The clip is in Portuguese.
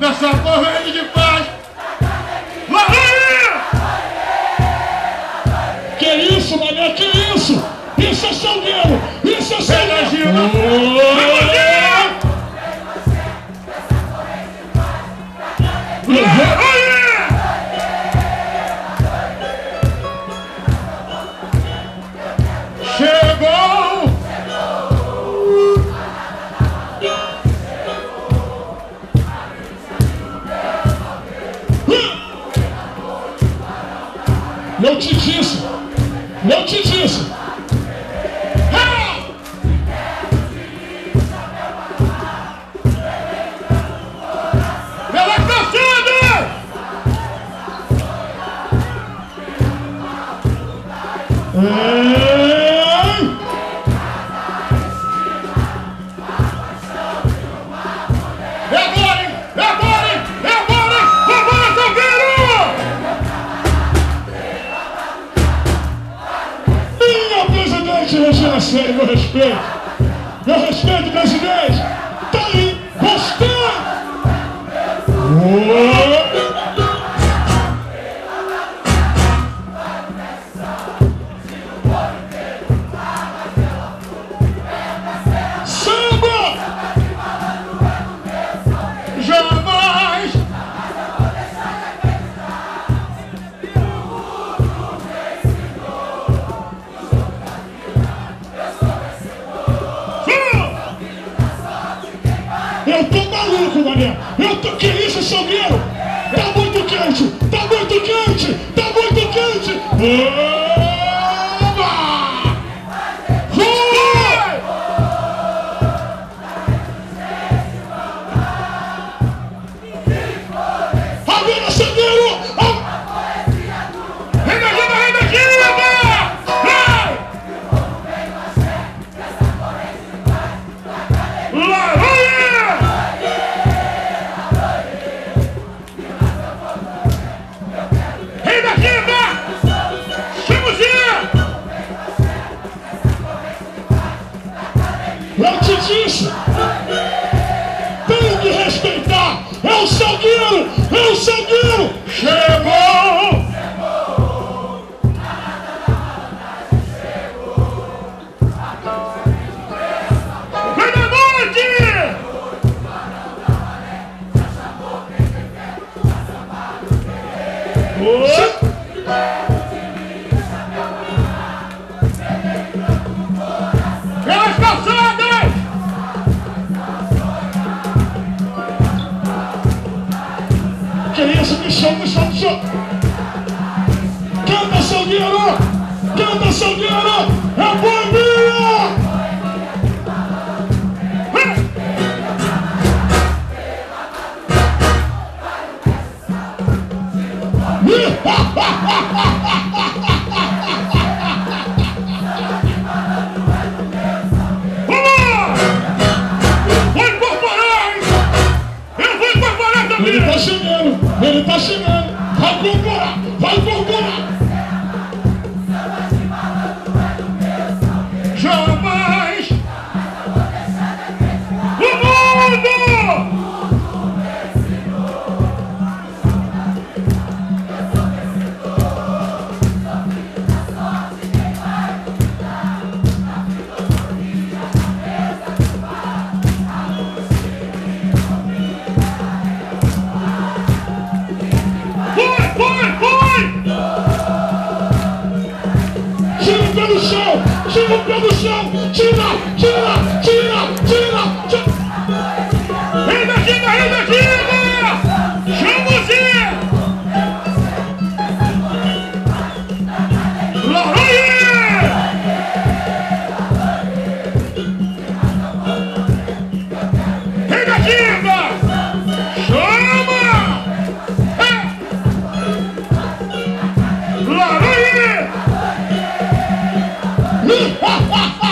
Nessa corrente de paz Maria! Que isso, mané, que isso? Isso é salgueiro! Isso é salgueiro! Eu te disse! Ah! Presidente Regina Sério, meu respeito! Meu respeito, presidente! Tá aí, gostei! Oh! Quente! Te disse! Tenho que respeitar! É o salgueiro! É o salgueiro! interesse no chão, no chão, no chão. Canta, Salgueiro! Canta, dinheiro. É bom dia! Vamos! Vai incorporar! Eu vou incorporar também! 자식은 덮을 거라. Tira o pé chão! Tira o pé chão! Tira! Tira! Tira! Tira! tira. Vem daqui, vem daqui! Chama! É. Glória! Ha ha!